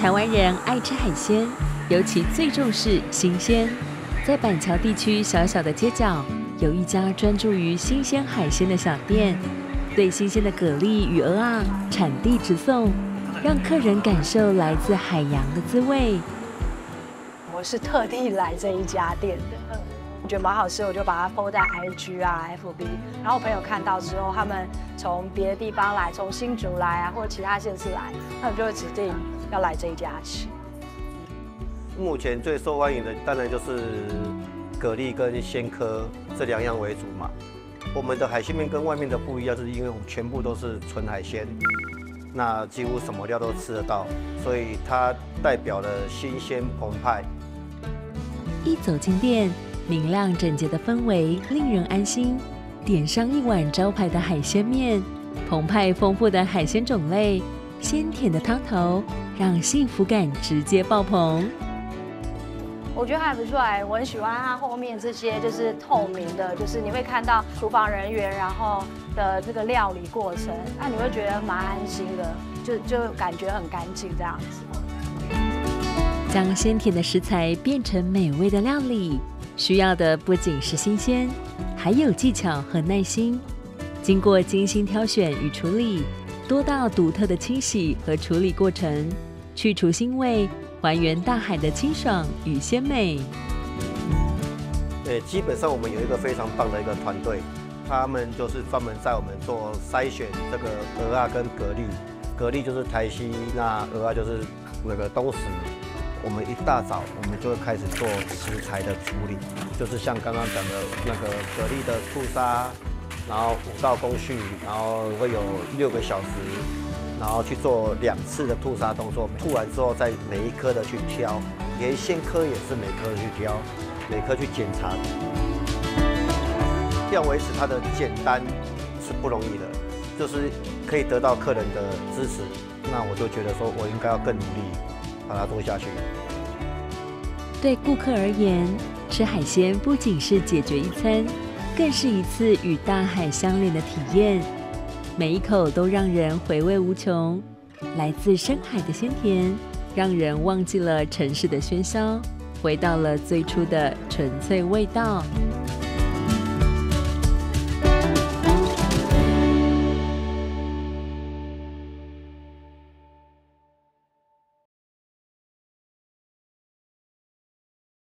台湾人爱吃海鲜，尤其最重视新鲜。在板桥地区小小的街角，有一家专注于新鲜海鲜的小店，对新鲜的蛤蜊与鹅啊产地直送，让客人感受来自海洋的滋味。我是特地来这一家店的，我觉得蛮好吃，我就把它 PO 在 IG 啊、FB，然后我朋友看到之后，他们从别的地方来，从新竹来啊，或者其他县市来，他们就会指定要来这一家吃。目前最受欢迎的当然就是蛤蜊跟鲜科这两样为主嘛。我们的海鲜面跟外面的不一样，是因为我们全部都是纯海鲜，那几乎什么料都吃得到，所以它代表了新鲜澎湃。一走进店，明亮整洁的氛围令人安心。点上一碗招牌的海鲜面，澎湃丰富的海鲜种类，鲜甜的汤头，让幸福感直接爆棚。我觉得还不错哎，我很喜欢它后面这些就是透明的，就是你会看到厨房人员然后的这个料理过程，那你会觉得蛮安心的，就就感觉很干净这样子。将鲜甜的食材变成美味的料理，需要的不仅是新鲜，还有技巧和耐心。经过精心挑选与处理，多道独特的清洗和处理过程，去除腥味。还原大海的清爽与鲜美。对，基本上我们有一个非常棒的一个团队，他们就是专门在我们做筛选这个鹅啊跟蛤蜊，蛤蜊就是台西，那鹅啊就是那个东石。我们一大早我们就会开始做食材的处理，就是像刚刚讲的那个蛤蜊的吐沙，然后五道工序，然后会有六个小时。然后去做两次的吐沙动作，吐完之后再每一颗的去挑，连鲜颗也是每颗去挑，每颗去检查。要维持它的简单是不容易的，就是可以得到客人的支持，那我就觉得说我应该要更努力把它做下去。对顾客而言，吃海鲜不仅是解决一餐，更是一次与大海相连的体验。每一口都让人回味无穷，来自深海的鲜甜，让人忘记了城市的喧嚣，回到了最初的纯粹味道。